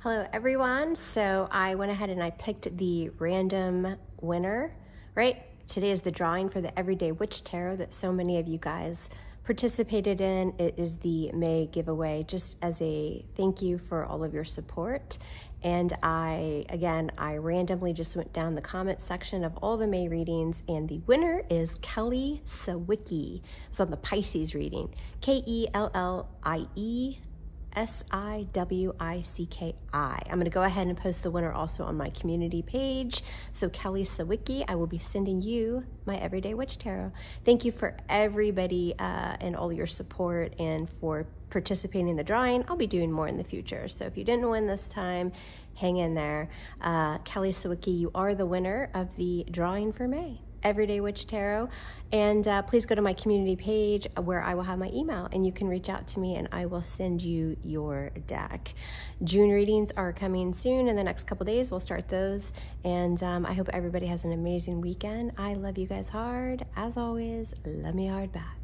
Hello everyone. So I went ahead and I picked the random winner, right? Today is the drawing for the Everyday Witch Tarot that so many of you guys participated in. It is the May giveaway just as a thank you for all of your support. And I, again, I randomly just went down the comment section of all the May readings, and the winner is Kellie Siwicki. It's on the Pisces reading K E L L I E S I W I C K I. I'm going to go ahead and post the winner also on my community page. So, Kellie Siwicki, I will be sending you my Everyday Witch Tarot. Thank you for everybody uh, and all your support and for participating in the drawing. I'll be doing more in the future. So, if you didn't win this time, hang in there. Uh, Kellie Siwicki, you are the winner of the drawing for May. Everyday Witch Tarot. And uh, please go to my community page where I will have my email and you can reach out to me and I will send you your deck. June readings are coming soon in the next couple days. We'll start those. And um, I hope everybody has an amazing weekend. I love you guys hard. As always, love me hard back.